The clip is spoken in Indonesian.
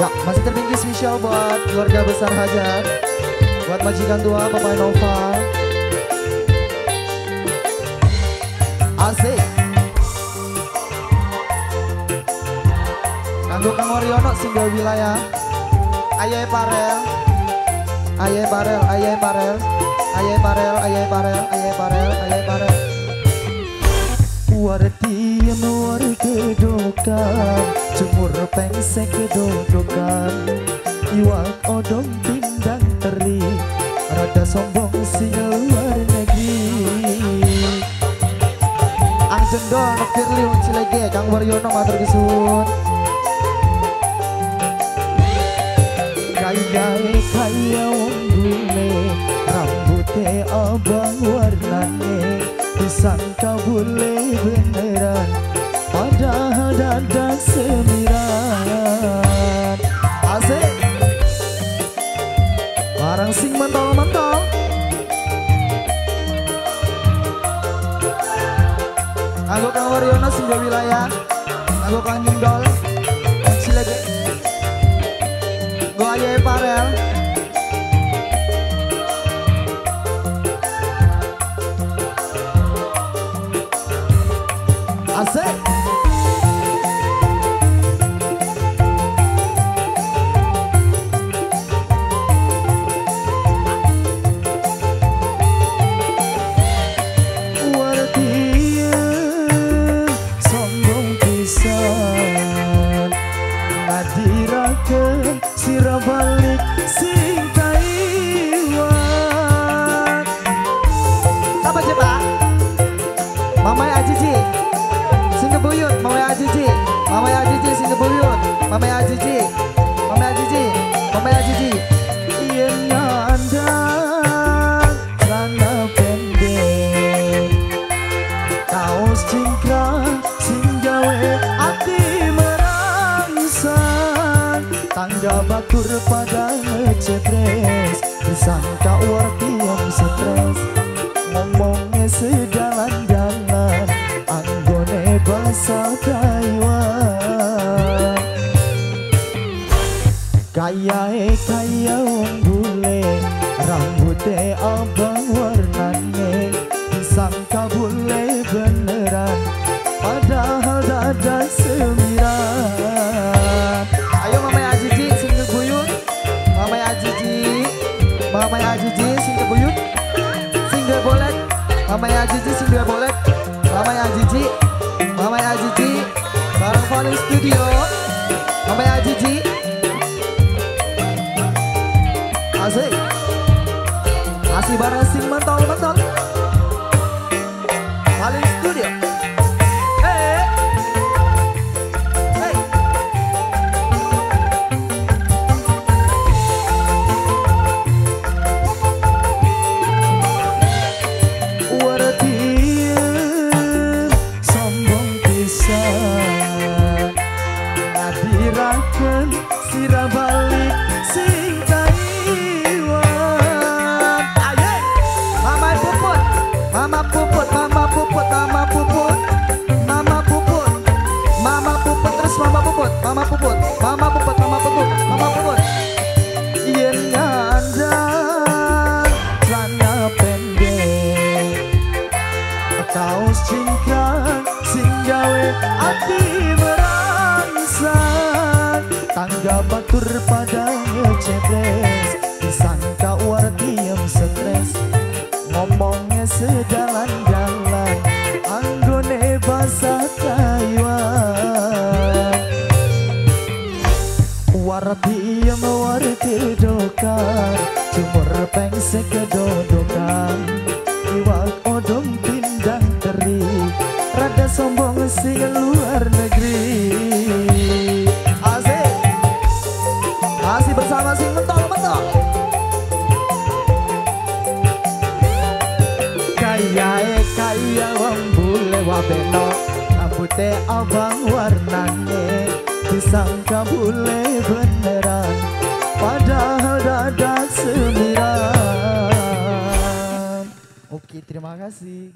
Ya, masih tertinggi spesial buat keluarga besar Hajar. Buat majikan tua Bapak Nova. Asik. Kanggo Kang Waryono singgah wilayah. Ayah Parel. Ayah Parel, Ayah Parel. Ayah Parel, Ayah Parel, Ayah Parel, Ayah Parel. Warti nuar kedokan Jemur pengsek kedodokan Iwak odong pindang teri Rada sombong si luar negeri. Ang jendol nektir liun cilege Kang Waryono matur kesun Kaya kaya wong bule Rambutnya abang warnane Disangka bule beneran Padahal dadak semiran Asik. Barang sing mentol-mentol Aku Kang Waryono Sunda Wilayah. Aku Kang Nyundol Cilege Gua Ayah Parel Mama Ajiji Mama Ajiji Mama Ajiji sing kebuyut tangga batur pada ngecedres disangka warti yang stres. Ngomongnya sejalan-jalan anggone bahasa Taiwan. Kaya kaya wong bule. Rambutnya abang Ajiji sing kebuyut Sing boleh Mama Ajiji sing boleh Mama Ajiji Mama Ajiji Bareng Falling Studio. Mama Ajiji Asik. Masih bareng sing mentol-mentol tangga batur pada ngecebres. Disangka warti yang stres. Ngomongnya sejalan-jalan anggone bahasa Taiwan. Warti yang warti dokar Cumur pengsek kedodokan Iwak odong pindang teri. Rada sombong sing luar negeri wabeno Rambutnya abang warnane Disangka bule beneran Padahal dadak semiran Oke terima kasih